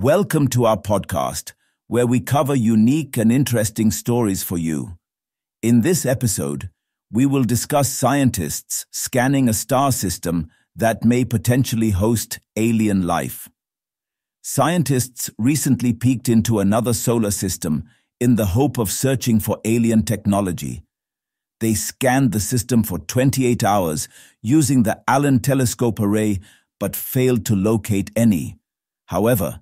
Welcome to our podcast, where we cover unique and interesting stories for you. In this episode, we will discuss scientists scanning a star system that may potentially host alien life. Scientists recently peeked into another solar system in the hope of searching for alien technology. They scanned the system for 28 hours using the Allen Telescope Array but failed to locate any. However,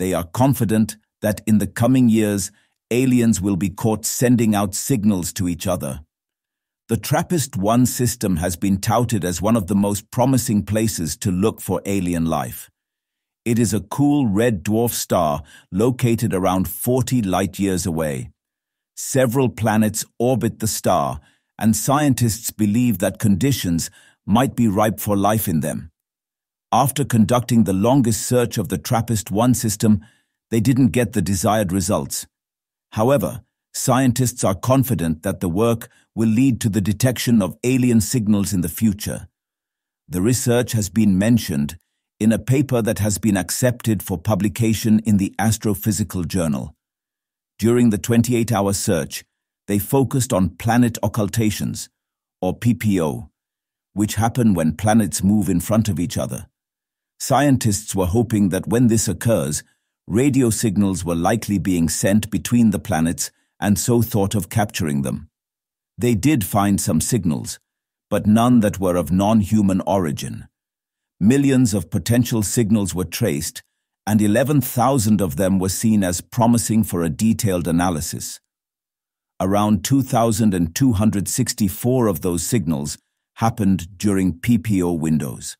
they are confident that in the coming years, aliens will be caught sending out signals to each other. The TRAPPIST-1 system has been touted as one of the most promising places to look for alien life. It is a cool red dwarf star located around 40 light-years away. Several planets orbit the star, and scientists believe that conditions might be ripe for life in them. After conducting the longest search of the TRAPPIST-1 system, they didn't get the desired results. However, scientists are confident that the work will lead to the detection of alien signals in the future. The research has been mentioned in a paper that has been accepted for publication in the Astrophysical Journal. During the 28-hour search, they focused on planet occultations, or PPO, which happen when planets move in front of each other. Scientists were hoping that when this occurs, radio signals were likely being sent between the planets and so thought of capturing them. They did find some signals, but none that were of non-human origin. Millions of potential signals were traced, and 11,000 of them were seen as promising for a detailed analysis. Around 2,264 of those signals happened during PPO windows.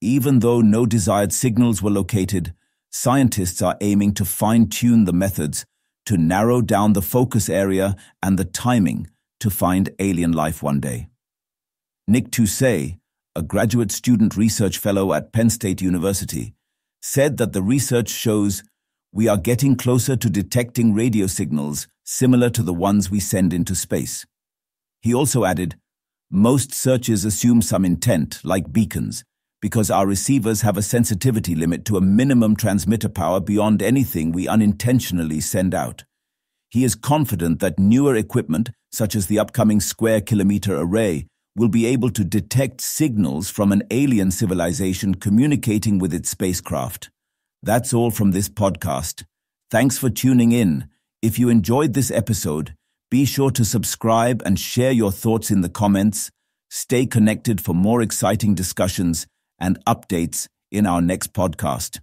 Even though no desired signals were located, scientists are aiming to fine-tune the methods to narrow down the focus area and the timing to find alien life one day. Nick Tusay, a graduate student research fellow at Penn State University, said that the research shows we are getting closer to detecting radio signals similar to the ones we send into space. He also added, most searches assume some intent, like beacons, because our receivers have a sensitivity limit to a minimum transmitter power beyond anything we unintentionally send out. He is confident that newer equipment, such as the upcoming Square Kilometre Array, will be able to detect signals from an alien civilization communicating with its spacecraft. That's all from this podcast. Thanks for tuning in. If you enjoyed this episode, be sure to subscribe and share your thoughts in the comments. Stay connected for more exciting discussions and updates in our next podcast.